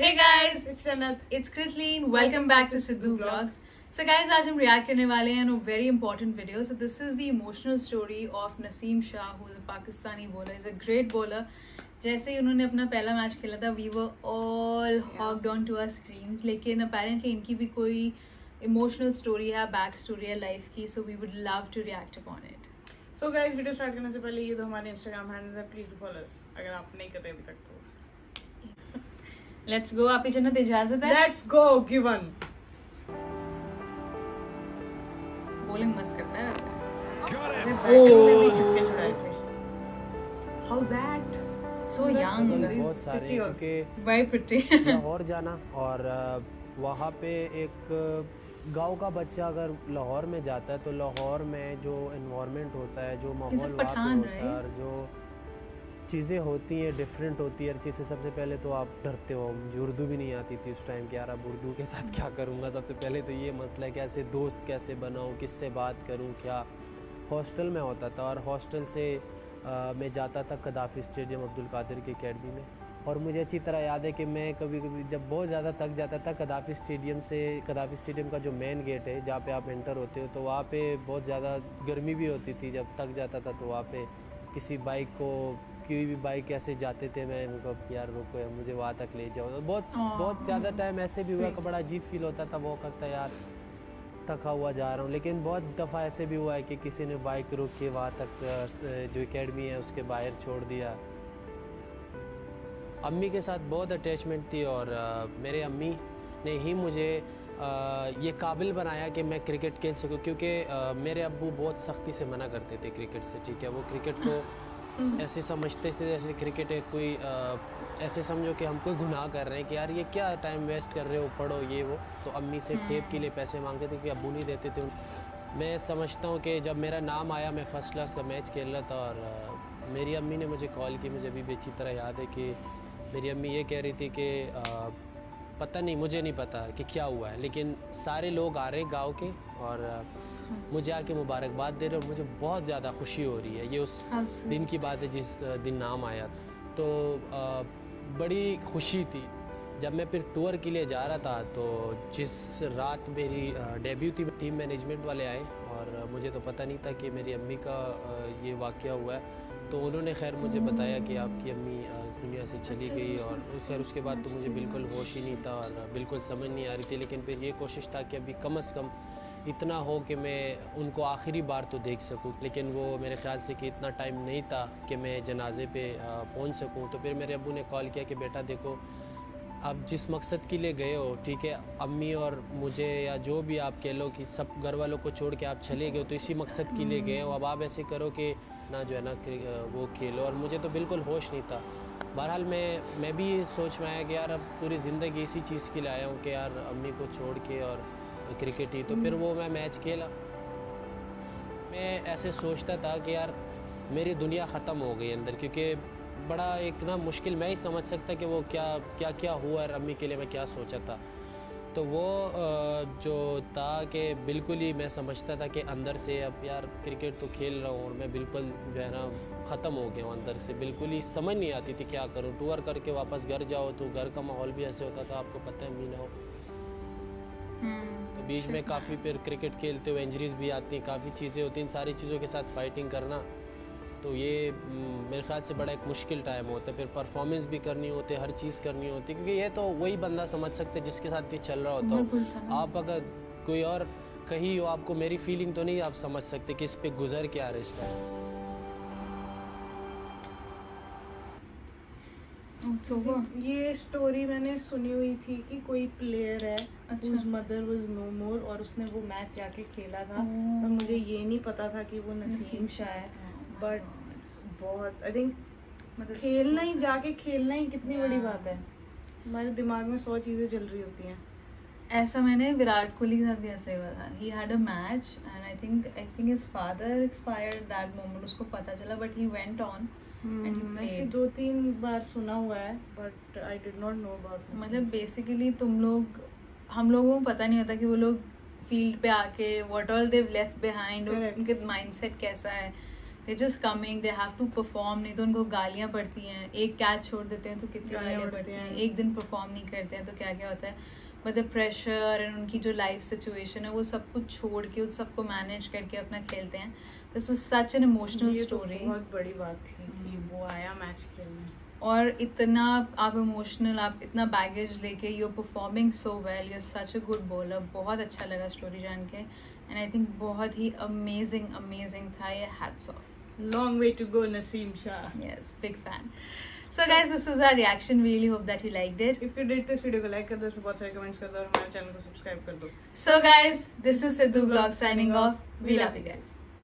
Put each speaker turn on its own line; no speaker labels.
Hey guys,
It's Jannat.
it's Chrisleen. Welcome back to Sidhu Vlogs. So guys, आज हम react करने वाले हैं on a very important video. So this is the emotional story of Naseem Shah, who is a Pakistani bowler. He's a great bowler. जैसे ही उन्होंने अपना पहला match खेला था we were all hooked on to our screens लेकिन apparently इनकी भी कोई इमोशनल स्टोरी है बैक स्टोरी है लाइफ की so we would love to react upon it
So guys, video start करने से पहले ये दो हमारे इंस्टाग्राम हैंडल्स हैं प्लीज़ फॉलो अगर आप नहीं कर रहे अभी तक तो
लेट्स गो आप जन्नत इजाज़त है?
लेट्स गो गिवन
बॉलिंग मस्त करता है वैसे।
अरे बैटिंग में भी छुड़ाए थे। हाउ दैट
बहुत सारे क्योंकि लाहौर जाना और वहाँ पे एक गाँव का बच्चा अगर लाहौर में जाता है तो लाहौर में जो इन्वायरमेंट होता है जो माहौल वहाँ पे होता है और जो चीज़ें होती हैं डिफरेंट होती है। हर चीज़ से सबसे पहले तो आप डरते हो। मुझे उर्दू भी नहीं आती थी उस टाइम कि यार अब उर्दू के साथ क्या करूँगा। सबसे पहले तो ये मसला है कैसे दोस्त कैसे बनाऊँ किससे बात करूँ क्या? हॉस्टल में होता था और हॉस्टल से अ, मैं जाता था कदाफ़ी स्टेडियम अब्दुल कादिर की अकेडमी में। और मुझे अच्छी तरह याद है कि मैं कभी कभी जब बहुत ज़्यादा थक जाता था कदाफ़ी स्टेडियम से कदाफ़ी स्टेडियम का जो मेन गेट है जहाँ पे आप एंटर होते हो तो वहाँ पे बहुत ज़्यादा गर्मी भी होती थी। जब थक जाता था तो वहाँ पे किसी बाइक को कोई भी बाइक ऐसे जाते थे मैं इनको यार रुको यार, मुझे वहाँ तक ले जाओ। तो बहुत बहुत ज़्यादा टाइम ऐसे भी हुआ कि बड़ा अजीब फील होता था वो करता यार थका हुआ जा रहा हूँ। लेकिन बहुत दफ़ा ऐसे भी हुआ है कि किसी ने बाइक रोक के वहाँ तक जो एकेडमी है उसके बाहर छोड़ दिया। अम्मी के साथ बहुत अटैचमेंट थी और मेरे अम्मी ने ही मुझे ये काबिल बनाया कि मैं क्रिकेट खेल सकूँ क्योंकि मेरे अबू बहुत सख्ती से मना करते थे क्रिकेट से ठीक है? वो क्रिकेट को ऐसे समझते थे जैसे क्रिकेट है कोई ऐसे समझो कि हम कोई गुनाह कर रहे हैं कि यार ये क्या टाइम वेस्ट कर रहे हो पढ़ो ये वो। तो अम्मी से टेप के लिए पैसे मांगते थे कि अबू नहीं देते थे मैं समझता हूँ कि जब मेरा नाम आया मैं फ़र्स्ट क्लास का मैच खेल रहा था और मेरी अम्मी ने मुझे कॉल की मुझे अभी भी अच्छी तरह याद है कि मेरी अम्मी ये कह रही थी कि पता नहीं मुझे नहीं पता कि क्या हुआ है। लेकिन सारे लोग आ रहे हैं गाँव के और मुझे आके मुबारकबाद दे रहे और मुझे बहुत ज़्यादा खुशी हो रही है। ये उस दिन की बात है जिस दिन नाम आया। तो अ, बड़ी खुशी थी। जब मैं फिर टूर के लिए जा रहा था तो जिस रात मेरी डेब्यू थी टीम मैनेजमेंट वाले आए और मुझे तो पता नहीं था कि मेरी अम्मी का ये वाक़ हुआ है। तो उन्होंने खैर मुझे बताया कि आपकी अम्मी दुनिया से चली गई और खैर उसके बाद तो मुझे बिल्कुल होश ही नहीं था और बिल्कुल समझ नहीं आ रही थी। लेकिन फिर ये कोशिश था कि अभी कम अज़ कम इतना हो कि मैं उनको आखिरी बार तो देख सकूँ। लेकिन वो मेरे ख्याल से कि इतना टाइम नहीं था कि मैं जनाजे पे पहुँच सकूँ। तो फिर मेरे अबू ने कॉल किया कि बेटा देखो, आप जिस मकसद के लिए गए हो, ठीक है, अम्मी और मुझे या जो भी आप कह लो कि सब घर वालों को छोड़ के आप चले गए हो तो इसी मकसद के लिए गए हो। अब आप ऐसे करो कि ना जो है ना वो खेलो और मुझे तो बिल्कुल होश नहीं था। बहरहाल मैं मैं भी ये सोच में आया कि यार अब पूरी ज़िंदगी इसी चीज़ के लिए आया हूँ कि यार अम्मी को छोड़ के और क्रिकेट ही तो फिर वो मैं मैच खेला। मैं ऐसे सोचता था कि यार, मेरी दुनिया ख़त्म हो गई अंदर, क्योंकि बड़ा एक ना मुश्किल, मैं ही समझ सकता कि वो क्या क्या क्या हुआ और अम्मी के लिए मैं क्या सोचा था। तो वो जो था कि बिल्कुल ही मैं समझता था कि अंदर से अब यार क्रिकेट तो खेल रहा हूँ और मैं बिल्कुल जो है ना ख़त्म हो गया हूँ अंदर से। बिल्कुल ही समझ नहीं आती थी क्या करूँ। टूर करके वापस घर जाओ तो घर का माहौल भी ऐसे होता था, आपको पता है, मीना हो. तो बीच में काफ़ी फिर क्रिकेट खेलते हुए इंजरीज भी आती हैं काफ़ी चीज़ें होती हैं इन सारी चीज़ों के साथ फाइटिंग करना तो ये मेरे ख्याल से बड़ा एक मुश्किल टाइम होता है। फिर परफॉर्मेंस भी करनी होती है हर चीज़ करनी होती है क्योंकि ये तो वही बंदा समझ सकते हैं जिसके साथ ये चल रहा होता हो। आप अगर कोई और कहीं हो आपको मेरी फीलिंग तो नहीं आप समझ सकते कि इस पर गुजर के आ रहे इस टाइम
It's
ये स्टोरी मैंने सुनी हुई थी कि कोई प्लेयर है
अच्छा।
मदर वाज नो मोर और उसने वो मैच जाके खेला था. और मुझे ये नहीं पता था कि वो नसीम शाह है। बट बहुत आई थिंक
मतलब
खेलना ही जाके खेलना ही कितनी बड़ी बात है। हमारे दिमाग में सौ चीज़ें चल रही होती हैं।
ऐसा मैंने विराट कोहली के साथ भी ऐसा ही हुआ था। He had a match and I think I think his father expired that moment उसको पता चला बट ही वेंट ऑन
ऐसे दो तीन बार सुना हुआ है but I did not know about
मतलब बेसिकली तुम लोग हम लोगों को पता नहीं होता कि वो लोग फ़ील्ड पे आके what all they've left behind. उनके माइंडसेट कैसा है। They just coming they have to perform नहीं तो उनको गालियाँ पड़ती हैं। एक कैच छोड़ देते हैं तो कितनी
गालियाँ पड़ती
हैं। एक दिन परफॉर्म नहीं करते हैं तो क्या क्या होता है। द प्रेशर एंड उनकी जो लाइफ सिचुएशन है वो सब कुछ छोड़ के उस सबको मैनेज करके अपना खेलते हैं। This was such an emotional story
बहुत बड़ी बात थी कि
हम्म।
वो आया मैच खेलने।
और इतना आप इमोशनल आप इतना बैगेज लेके you are performing so well you are such a good bowler बहुत अच्छा लगा स्टोरी जान के। एंड आई थिंक बहुत ही अमेजिंग अमेजिंग था ये hats off
long way to go Naseem Shah
yes big fan so guys this is our reaction really hope that you liked it
if you did this video को like कर दो इसमें बहुत सारे comments कर दो और हमारे चैनल को सब्सक्राइब कर दो
so guys this is sidhu vlog signing off we love you guys